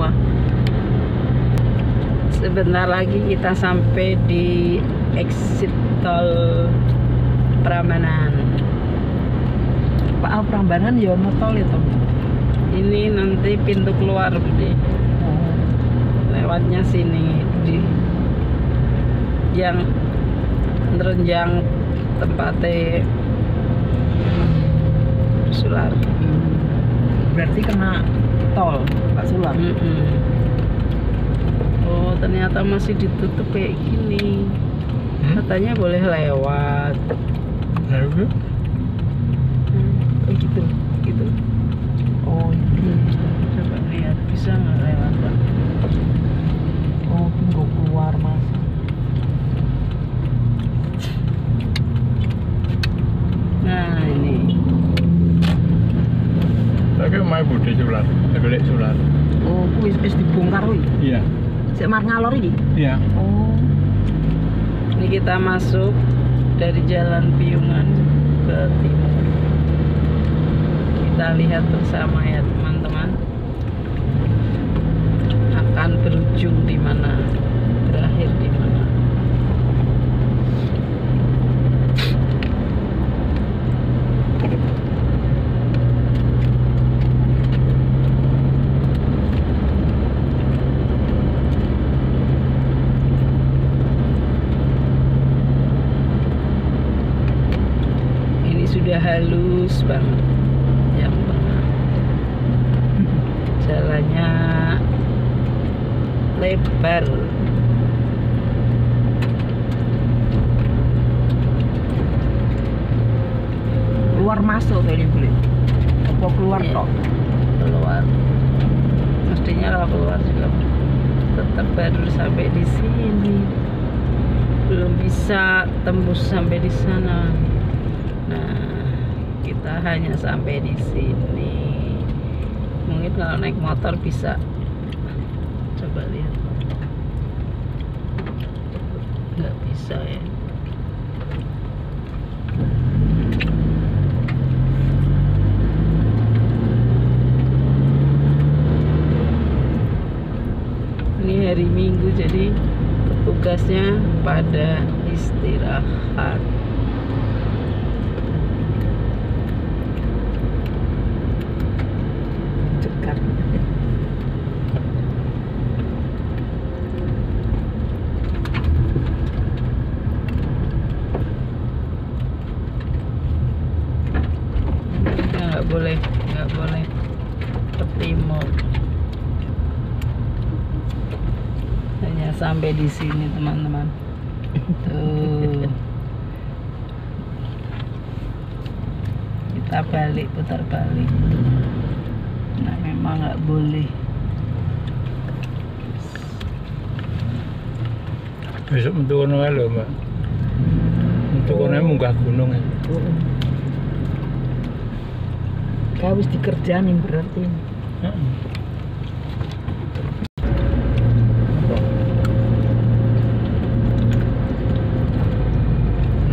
semua. Sebentar lagi kita sampai di exit tol Prambanan. Pak Al Prambanan ya ono tol itu. Ini nanti pintu keluar Budi. Oh. Lewatnya sini di yang renjang tempatnya Sular. Berarti kena tol Pak Sular. Mm-mm. Oh ternyata masih ditutup kayak gini. Hmm? Katanya boleh lewat. Itu. Hmm, Oh gitu. gitu. Oh, ini. Coba lihat bisa nggak lewat Pak? Oh, tunggu keluar Mas. Nah ini. Tapi mau budi sular, beli sular. Oh, kuwi wis dibongkar kuwi. Iya, Sik mar ngalor iki. iya. Oh. Ini kita masuk dari Jalan Piungan ke timur. Kita lihat bersama ya teman-teman. Akan berujung di mana? Berakhir di mana? Ini sudah halus banget yang tengah. Jalannya lebar. Keluar masuk kayak beli. Apa keluar Iya. tok? keluar mestinya kalau keluar juga tetap baru sampai di sini belum bisa tembus sampai di sana nah kita hanya sampai di sini. Mungkin kalau naik motor bisa. Coba lihat. Nggak bisa ya. Ini hari Minggu jadi petugasnya pada istirahat Cekat. Kita nggak boleh nggak boleh ke timur hanya sampai di sini teman-teman. Tuh. Kita balik putar balik. Nah memang nggak boleh. Besok untuk kono lho, Mbak. Untuk kono munggah gunung ya. Kau wis dikerjani berarti. Heeh.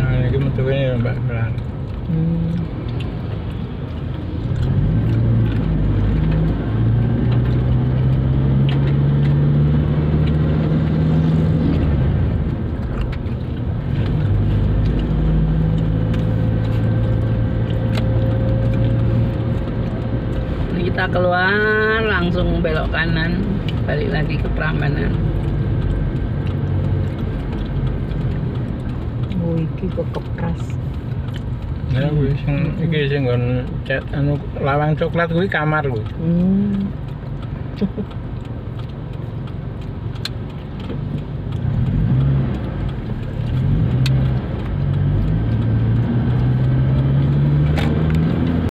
Nah, ini metu ini Mbak Kelar. Hmm. Ini kita keluar langsung belok kanan balik lagi ke Prambanan Oh, iki kok kepras. Ya kuwi sing iki sing nggon cat anu lawang coklat kuwi kamar kuwi. Hmm.